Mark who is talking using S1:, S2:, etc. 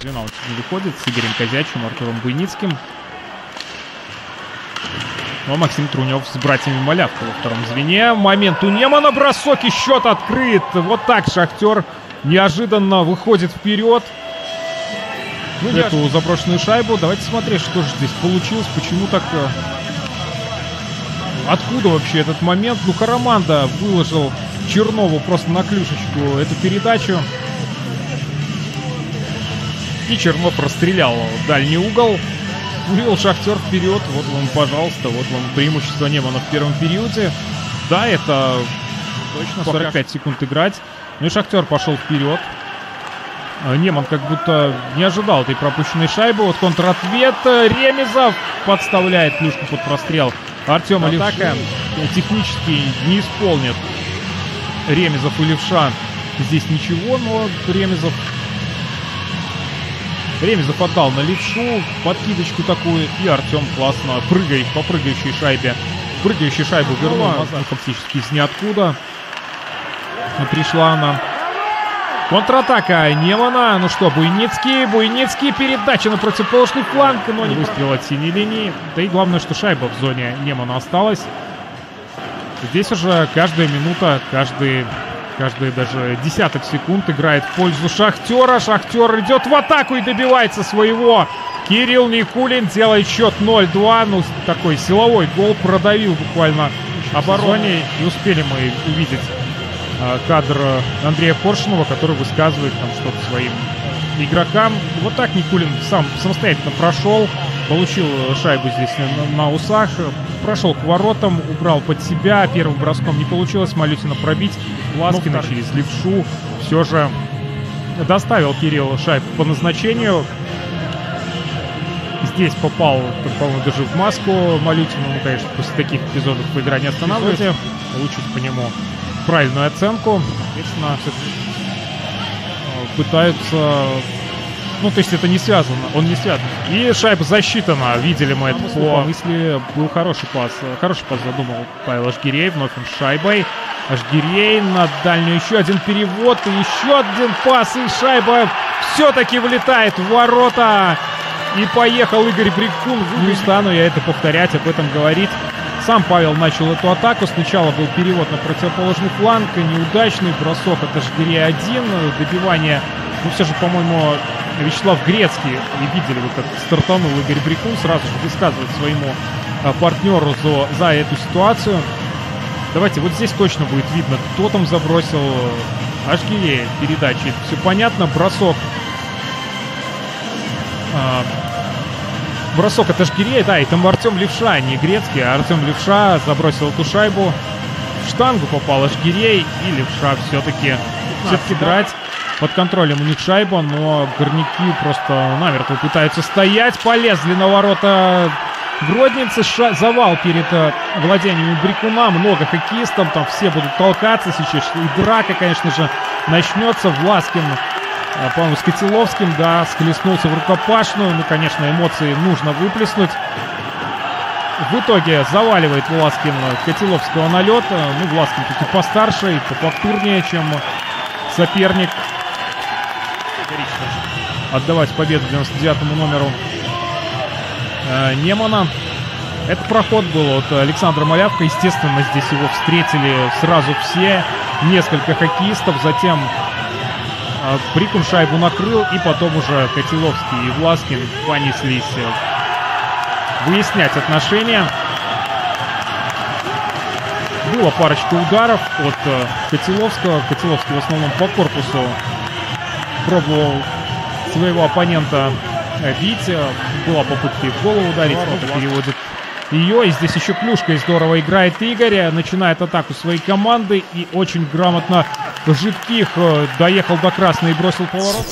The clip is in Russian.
S1: Звена очень выходит с Игорем Козячим, Артуром Буйницким. Но Максим Трунев с братьями Малявко во втором звене. Момент у Немана, бросок и счет открыт. Вот так Шахтер неожиданно выходит вперед. Ну, эту заброшенную шайбу. Давайте смотреть, что же здесь получилось, почему так... э, Откуда вообще этот момент? Ну, Караманда выложил Чернову просто на клюшечку эту передачу. И Чернов расстрелял дальний угол. Вывел Шахтер вперед. Вот вам, пожалуйста, вот вам преимущество Немана в первом периоде. Да, это точно 45 секунд играть. Ну и Шахтер пошел вперед. А Неман как будто не ожидал этой пропущенной шайбы. Вот контратвет. Ремезов подставляет клюшку под прострел. Артем Атака технически не исполнит Ремезов и Левша здесь ничего, но Ремезов Ремезов отдал на левшу, подкидочку такую, и Артем классно прыгает по прыгающей шайбе. Прыгающую шайбу вернула фактически из ниоткуда. И пришла она. Контратака Немана. Ну что, Буйницкий. Буйницкий. Передача на противоположный фланг, но не выстрел от синей линии. Да и главное, что шайба в зоне Немана осталась. Здесь уже каждая минута, каждый, каждый даже десяток секунд играет в пользу Шахтера. Шахтер идет в атаку и добивается своего. Кирилл Никулин делает счет 0-2. Ну, такой силовой гол продавил буквально обороне. И успели мы увидеть кадр Андрея Коршунова, который высказывает там что-то своим игрокам. Вот так Никулин сам самостоятельно прошел, получил шайбу здесь на, на усах, прошел к воротам, убрал под себя, первым броском не получилось Малютина пробить, Ласкина через левшу все же доставил Кирилл шайбу по назначению. Здесь попал, по-моему, даже в маску Малютину. Ну, конечно, после таких эпизодов по игра не останавливается. Получить по нему правильную оценку. Соответственно, пытаются... Ну, то есть это не связано, он не связан. И шайба засчитана, видели мы это по мысли. Был хороший пас, хороший пас задумал Павел Ашгирей, вновь он с шайбой. Ашгирей на дальнюю еще один перевод, и еще один пас, и шайба все-таки влетает в ворота. И поехал Игорь Брикун. Не стану я это повторять, об этом говорить. Сам Павел начал эту атаку. Сначала был перевод на противоположный фланг. Неудачный бросок от Ашгирей один. Добивание, ну все же, по-моему, Вячеслав Грецкий. И видели вы, как стартанул Игорь Брикун. Сразу же высказывает своему а, партнеру за, за эту ситуацию. Давайте, вот здесь точно будет видно, кто там забросил Ашгирей передачи. Это все понятно. Бросок а, бросок от Ашгирея, да, и там Артем Левша, не Грецкий, а Артем Левша забросил эту шайбу. В штангу попал Ашгирей, и Левша все-таки все-таки драть. Под контролем у них шайба, но горняки просто намертво пытаются стоять. Полезли на ворота Гродницы. Ша- завал перед э, владениями Брикуна. Много хоккеистов, там все будут толкаться сейчас. И драка, конечно же, начнется. Власкин по-моему, с Котеловским, да, схлестнулся в рукопашную. Ну, конечно, эмоции нужно выплеснуть. В итоге заваливает Власкин Котеловского налета. Ну, Власкин тут и постарше, и пофактурнее, чем соперник. Отдавать победу 99-му номеру э, Немана. Это проход был от Александра Малявка. Естественно, здесь его встретили сразу все. Несколько хоккеистов. Затем Брикун шайбу накрыл, и потом уже Котеловский и Власкин понеслись выяснять отношения. Было парочка ударов от Котеловского. Котеловский в основном по корпусу пробовал своего оппонента бить. Была попытка и в голову ударить, но переводит ее. И здесь еще клюшка и здорово играет Игорь. Начинает атаку своей команды и очень грамотно Жидких доехал до красной и бросил поворот.